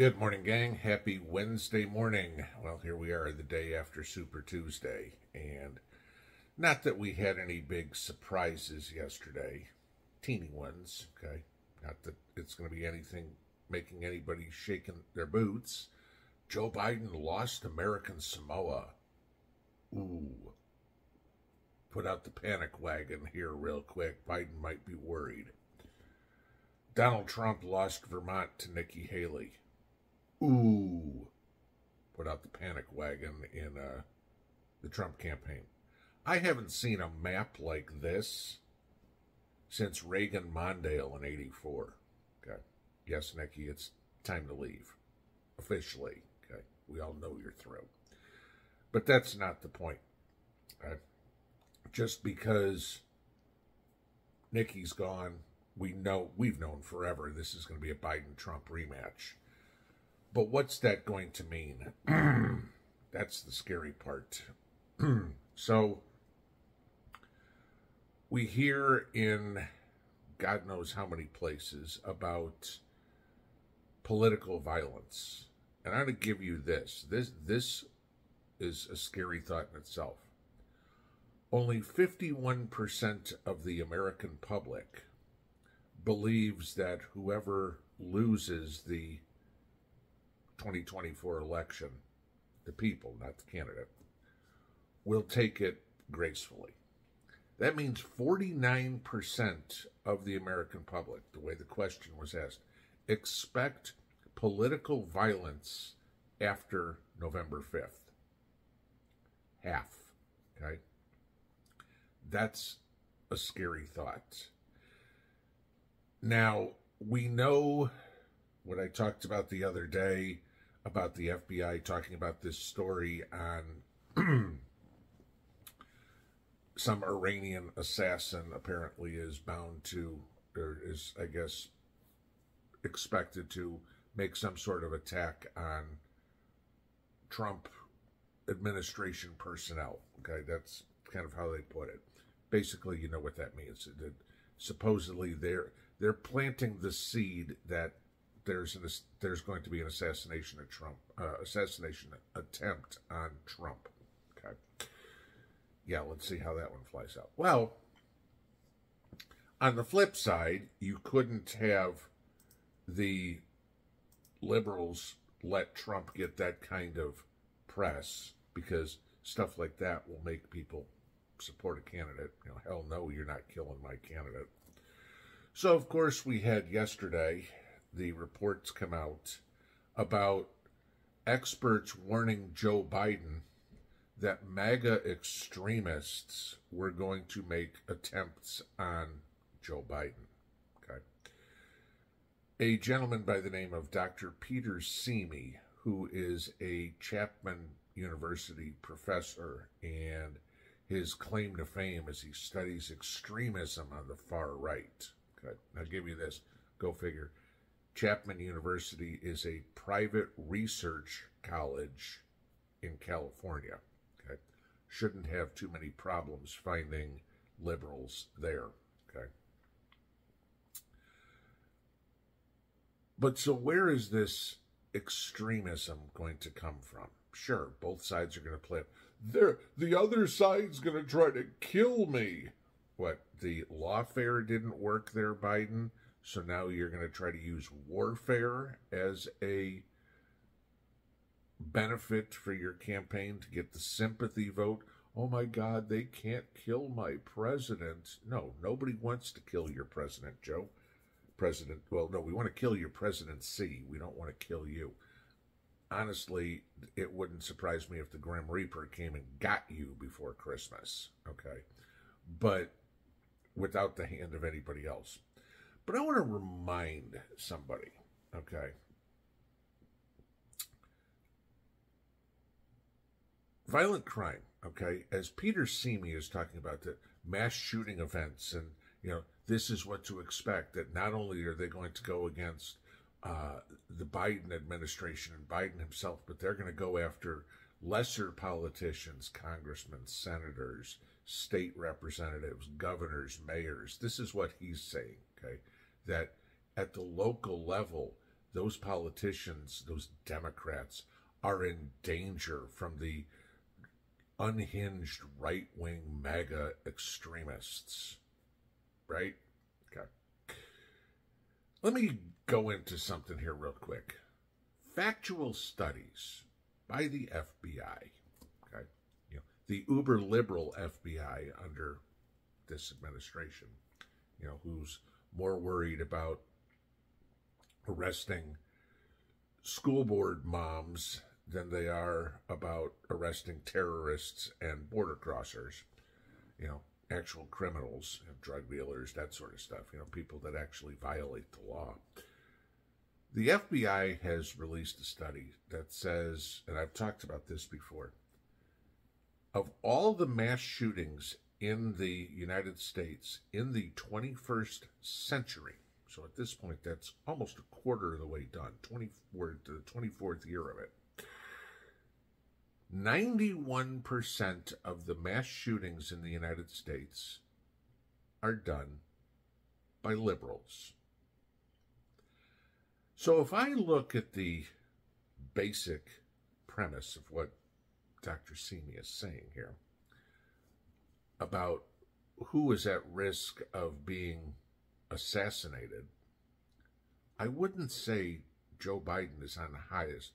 Good morning, gang. Happy Wednesday morning. Well, here we are the day after Super Tuesday. And not that we had any big surprises yesterday, teeny ones, okay? Not that it's going to be anything making anybody shaking their boots. Joe Biden lost American Samoa. Ooh. Put out the panic wagon here real quick. Biden might be worried. Donald Trump lost Vermont to Nikki Haley. Ooh. Put out the panic wagon in uh, the Trump campaign. I haven't seen a map like this since Reagan Mondale in 84. Okay. Yes, Nikki, it's time to leave. Officially. Okay. We all know you're through. But that's not the point. Uh, just because Nikki's gone, we know, we've known forever this is going to be a Biden Trump rematch. But what's that going to mean? That's the scary part. so we hear in God knows how many places about political violence. And I'm going to give you this. This this is a scary thought in itself. Only 51% of the American public believes that whoever loses the 2024 election, the people, not the candidate, will take it gracefully. That means 49% of the American public, the way the question was asked, expect political violence after November 5th. Half. Okay? That's a scary thought. Now, we know what I talked about the other day about the FBI talking about this story on some Iranian assassin apparently is bound to, or is, I guess, expected to make some sort of attack on Trump administration personnel. Okay, that's kind of how they put it. Basically, you know what that means. That supposedly they're they're planting the seed that there's an, there's going to be an assassination of Trump, uh, assassination attempt on Trump. Okay. Yeah, let's see how that one flies out. Well, on the flip side, you couldn't have the liberals let Trump get that kind of press because stuff like that will make people support a candidate. You know, hell no, you're not killing my candidate. So, of course, we had yesterday the reports come out about experts warning Joe Biden that MAGA extremists were going to make attempts on Joe Biden. Okay. A gentleman by the name of Dr. Peter Simi, who is a Chapman University professor, and his claim to fame is he studies extremism on the far right. Okay. I'll give you this. Go figure. Chapman University is a private research college in California. Okay. Shouldn't have too many problems finding liberals there. Okay. But so where is this extremism going to come from? Sure, both sides are going to play. it. There, the other side's going to try to kill me. What the lawfare didn't work there, Biden. So now you're going to try to use warfare as a benefit for your campaign to get the sympathy vote. Oh my God, they can't kill my president. No, nobody wants to kill your president, Joe. President, well, no, we want to kill your presidency. We don't want to kill you. Honestly, it wouldn't surprise me if the Grim Reaper came and got you before Christmas, okay? But without the hand of anybody else. But I want to remind somebody, okay? Violent crime, okay? As Peter Simi is talking about the mass shooting events and, you know, this is what to expect, that not only are they going to go against uh, the Biden administration and Biden himself, but they're going to go after lesser politicians, congressmen, senators, state representatives, governors, mayors. This is what he's saying, okay? That at the local level, those politicians, those Democrats, are in danger from the unhinged right wing MAGA extremists. Right? Okay. Let me go into something here real quick. Factual studies by the FBI, okay, you know, the uber liberal FBI under this administration, you know, who's more worried about arresting school board moms than they are about arresting terrorists and border crossers, you know, actual criminals, drug dealers, that sort of stuff, you know, people that actually violate the law. The FBI has released a study that says, and I've talked about this before, of all the mass shootings in the United States in the 21st century, so at this point, that's almost a quarter of the way done, 24 to the 24th year of it. 91% of the mass shootings in the United States are done by liberals. So if I look at the basic premise of what Dr. Simi is saying here about who is at risk of being assassinated, I wouldn't say Joe Biden is on the highest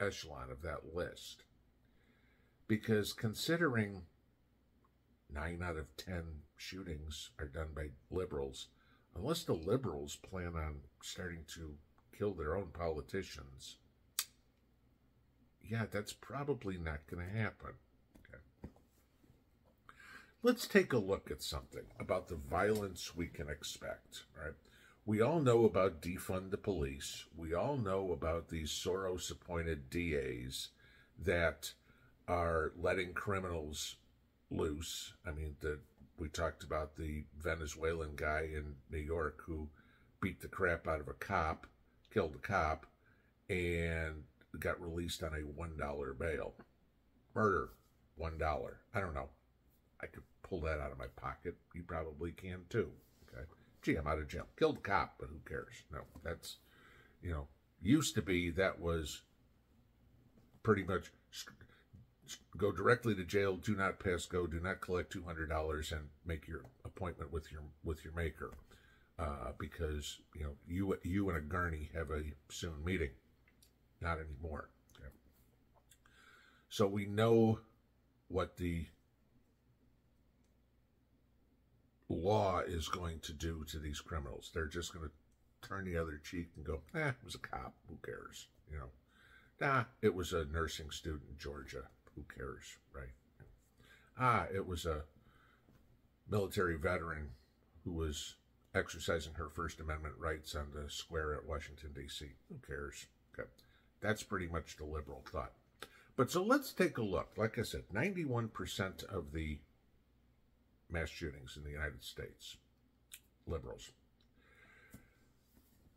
echelon of that list. Because considering nine out of ten shootings are done by liberals, unless the liberals plan on starting to kill their own politicians, yeah, that's probably not going to happen. Let's take a look at something about the violence we can expect, right? We all know about defund the police. We all know about these Soros appointed DAs that are letting criminals loose. I mean, the we talked about the Venezuelan guy in New York who beat the crap out of a cop, killed a cop, and got released on a one dollar bail. Murder, one dollar. I don't know. I could pull that out of my pocket. You probably can too. Okay. Gee, I'm out of jail. Killed a cop, but who cares? No, that's you know, used to be that was pretty much go directly to jail. Do not pass go. Do not collect two hundred dollars and make your appointment with your with your maker, uh, because you know you you and a gurney have a soon meeting. Not anymore. Okay. So we know what the law is going to do to these criminals. They're just going to turn the other cheek and go, eh, it was a cop. Who cares? You know, nah, it was a nursing student in Georgia who cares, right? Ah, it was a military veteran who was exercising her First Amendment rights on the square at Washington, D.C. Who cares? Okay. That's pretty much the liberal thought. But so let's take a look. Like I said, 91% of the mass shootings in the United States, liberals.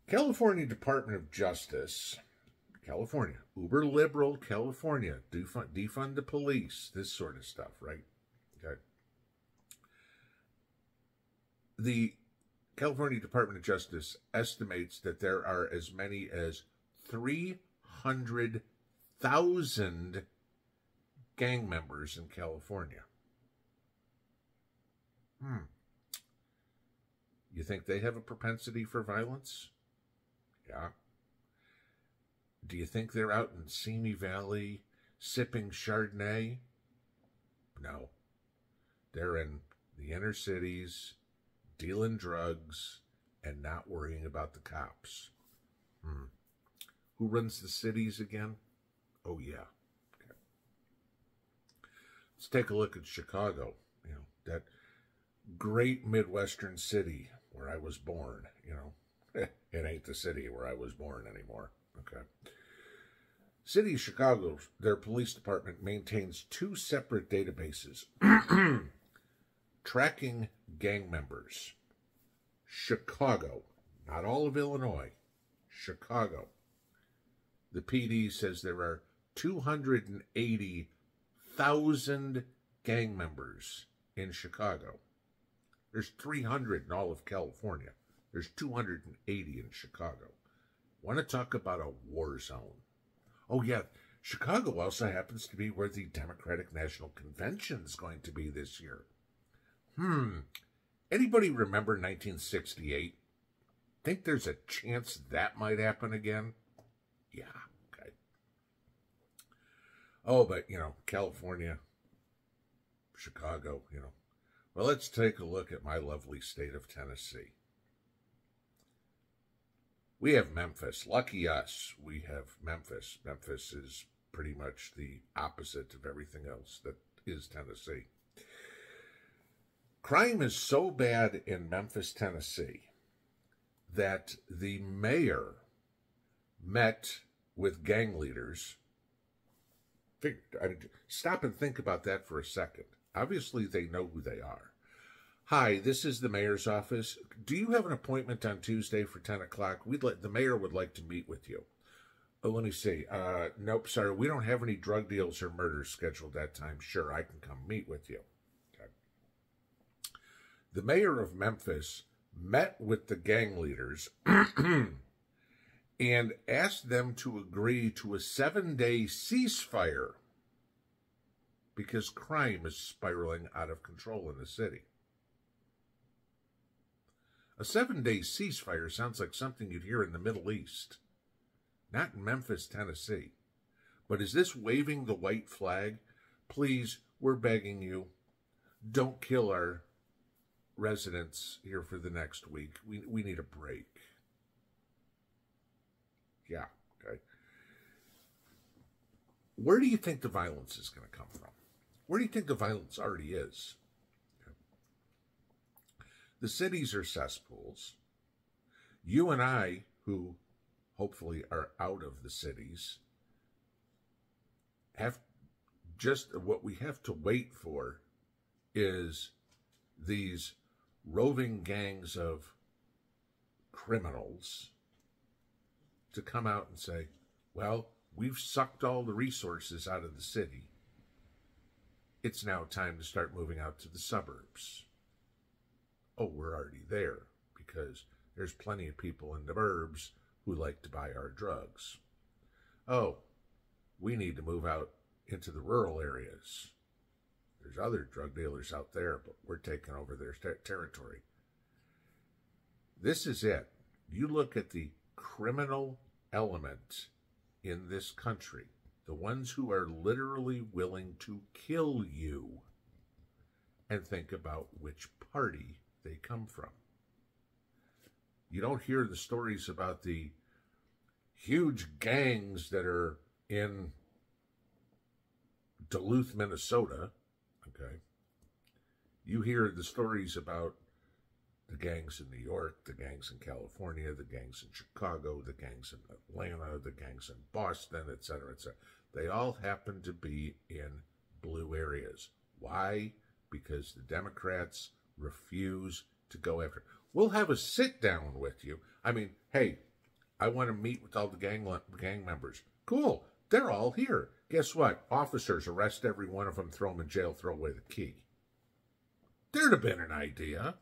California Department of Justice California, uber liberal California, defund, defund the police, this sort of stuff, right? Okay. The California Department of Justice estimates that there are as many as 300,000 gang members in California. Hmm. You think they have a propensity for violence? Yeah. Do you think they're out in Simi Valley sipping Chardonnay? No. They're in the inner cities, dealing drugs, and not worrying about the cops. Hmm. Who runs the cities again? Oh, yeah. Okay. Let's take a look at Chicago. You know, that great Midwestern city where I was born. You know, it ain't the city where I was born anymore. Okay. City of Chicago, their police department maintains two separate databases tracking gang members. Chicago, not all of Illinois, Chicago. The PD says there are 280,000 gang members in Chicago. There's 300 in all of California. There's 280 in Chicago. Want to talk about a war zone? Oh, yeah. Chicago also happens to be where the Democratic National Convention is going to be this year. Hmm. Anybody remember 1968? Think there's a chance that might happen again? Yeah, okay. Oh, but, you know, California, Chicago, you know. Well, let's take a look at my lovely state of Tennessee. We have Memphis. Lucky us, we have Memphis. Memphis is pretty much the opposite of everything else that is Tennessee. Crime is so bad in Memphis, Tennessee, that the mayor met with gang leaders. I mean, stop and think about that for a second. Obviously, they know who they are. Hi, this is the mayor's office. Do you have an appointment on Tuesday for 10 o'clock? We'd let, the mayor would like to meet with you. Oh, let me see. Uh, nope, sorry. We don't have any drug deals or murders scheduled that time. Sure, I can come meet with you. Okay. The mayor of Memphis met with the gang leaders and asked them to agree to a seven day ceasefire because crime is spiraling out of control in the city. A seven day ceasefire sounds like something you'd hear in the Middle East, not in Memphis, Tennessee. But is this waving the white flag? Please, we're begging you, don't kill our residents here for the next week. We, we need a break. Yeah, okay. Where do you think the violence is going to come from? Where do you think the violence already is? The cities are cesspools. You and I, who hopefully are out of the cities, have just what we have to wait for is these roving gangs of criminals to come out and say, well, we've sucked all the resources out of the city. It's now time to start moving out to the suburbs. Oh, we're already there because there's plenty of people in the burbs who like to buy our drugs. Oh, we need to move out into the rural areas. There's other drug dealers out there, but we're taking over their ter- territory. This is it. You look at the criminal element in this country, the ones who are literally willing to kill you, and think about which party they come from. You don't hear the stories about the huge gangs that are in Duluth, Minnesota, Okay. You hear the stories about the gangs in New York, the gangs in California, the gangs in Chicago, the gangs in Atlanta, the gangs in Boston, etc., etc. They all happen to be in blue areas. Why? Because the Democrats refuse to go after. We'll have a sit down with you. I mean, hey, I want to meet with all the gang gang members. Cool. They're all here. Guess what? Officers arrest every one of them, throw them in jail, throw away the key. There'd have been an idea.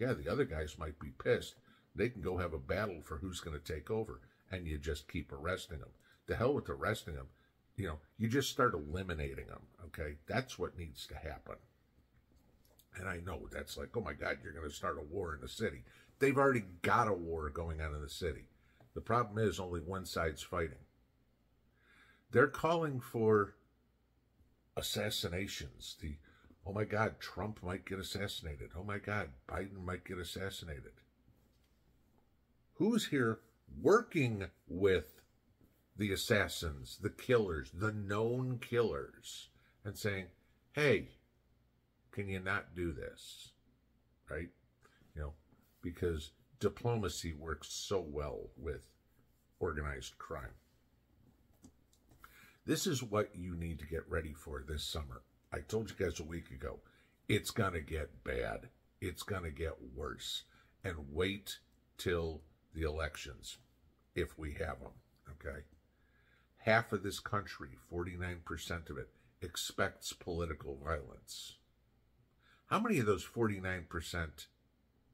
Yeah, the other guys might be pissed. They can go have a battle for who's going to take over, and you just keep arresting them. The hell with arresting them. You know, you just start eliminating them. Okay. That's what needs to happen. And I know that's like, oh my God, you're going to start a war in the city. They've already got a war going on in the city. The problem is only one side's fighting. They're calling for assassinations. The oh my God, Trump might get assassinated. Oh my God, Biden might get assassinated. Who's here working with the assassins, the killers, the known killers, and saying, hey, can you not do this? Right? You know, because diplomacy works so well with organized crime. This is what you need to get ready for this summer. I told you guys a week ago, it's going to get bad. It's going to get worse. And wait till the elections, if we have them, okay? Half of this country, 49% of it, expects political violence. How many of those 49%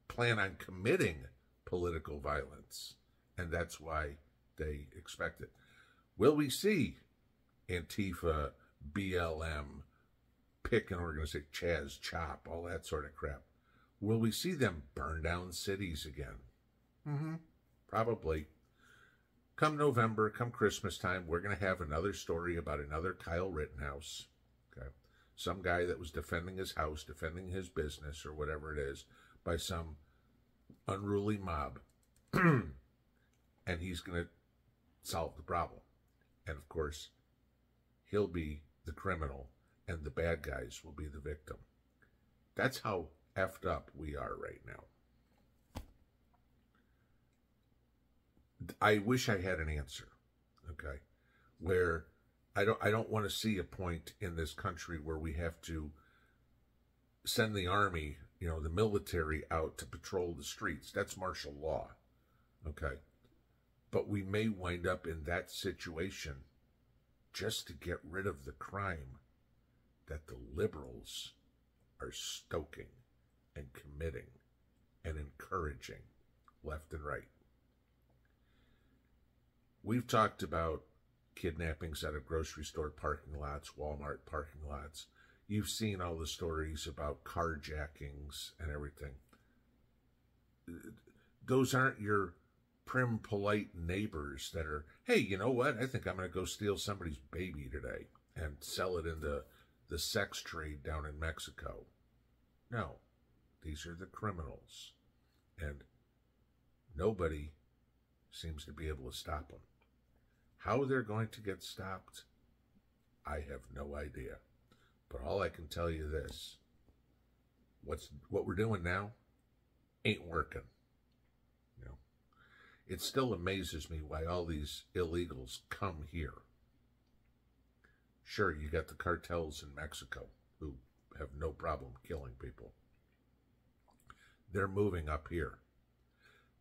plan on committing political violence? And that's why they expect it. Will we see Antifa, BLM, pick an organization, Chaz, Chop, all that sort of crap? Will we see them burn down cities again? Mm-hmm. Probably. Come November, come Christmas time, we're going to have another story about another Kyle Rittenhouse. Okay. Some guy that was defending his house, defending his business, or whatever it is, by some unruly mob. and he's going to solve the problem. And of course, he'll be the criminal and the bad guys will be the victim. That's how effed up we are right now. I wish I had an answer, okay, where I don't I don't want to see a point in this country where we have to send the army, you know, the military out to patrol the streets. That's martial law. Okay. But we may wind up in that situation just to get rid of the crime that the liberals are stoking and committing and encouraging left and right. We've talked about kidnappings out of grocery store parking lots, Walmart parking lots. You've seen all the stories about carjackings and everything. Those aren't your prim, polite neighbors that are, hey, you know what? I think I'm going to go steal somebody's baby today and sell it in the, sex trade down in Mexico. No, these are the criminals. And nobody seems to be able to stop them. How they're going to get stopped, I have no idea. But all I can tell you this what's what we're doing now ain't working You know, it still amazes me why all these illegals come here. Sure, you got the cartels in Mexico who have no problem killing people. They're moving up here.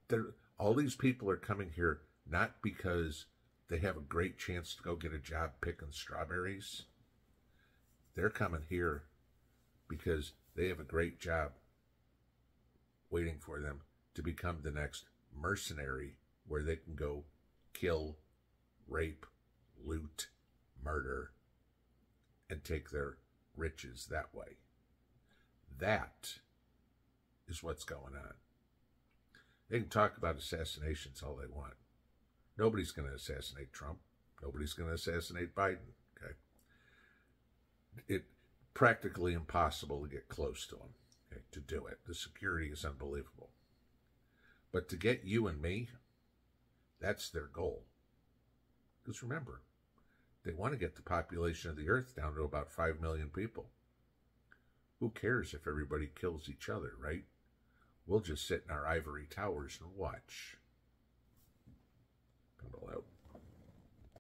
They're, all these people are coming here not because they have a great chance to go get a job picking strawberries. They're coming here because they have a great job waiting for them to become the next mercenary where they can go kill, rape, loot, murder, and take their riches that way. That is what's going on. They can talk about assassinations all they want. Nobody's going to assassinate Trump. Nobody's going to assassinate Biden. Okay. It practically impossible to get close to him. Okay, to do it. The security is unbelievable. But to get you and me, that's their goal. Because remember, they want to get the population of the earth down to about 5 million people. Who cares if everybody kills each other, right? We'll just sit in our ivory towers and watch. Out.